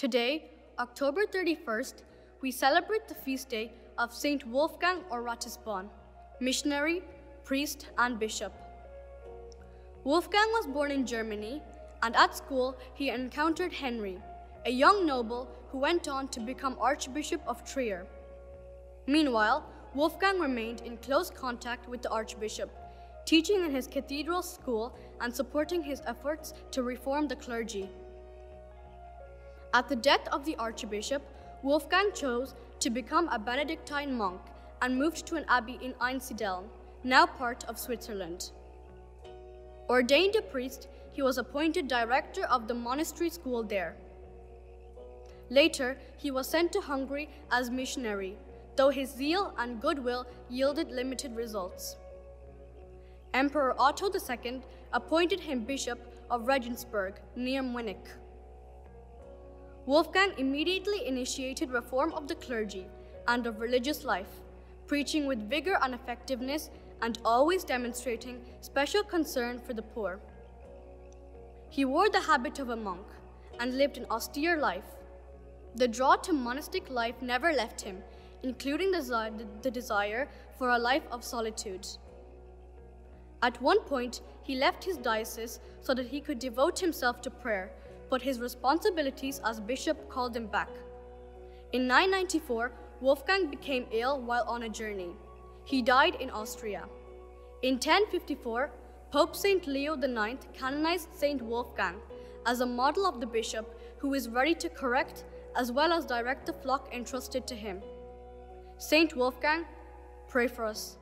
Today, October 31st, we celebrate the feast day of Saint Wolfgang or Ratisbon, missionary, priest, and bishop. Wolfgang was born in Germany, and at school he encountered Henry, a young noble who went on to become Archbishop of Trier. Meanwhile, Wolfgang remained in close contact with the Archbishop, teaching in his cathedral school and supporting his efforts to reform the clergy. At the death of the Archbishop, Wolfgang chose to become a Benedictine monk and moved to an abbey in Einsiedeln, now part of Switzerland. Ordained a priest, he was appointed director of the monastery school there. Later, he was sent to Hungary as missionary, though his zeal and goodwill yielded limited results. Emperor Otto II appointed him bishop of Regensburg near Munich. Wolfgang immediately initiated reform of the clergy and of religious life, preaching with vigor and effectiveness and always demonstrating special concern for the poor. He wore the habit of a monk and lived an austere life. The draw to monastic life never left him, including the, the desire for a life of solitude. At one point, he left his diocese so that he could devote himself to prayer, but his responsibilities as bishop called him back. In 994, Wolfgang became ill while on a journey. He died in Austria. In 1054, Pope St. Leo IX canonized St. Wolfgang as a model of the bishop who is ready to correct as well as direct the flock entrusted to him. St. Wolfgang, pray for us.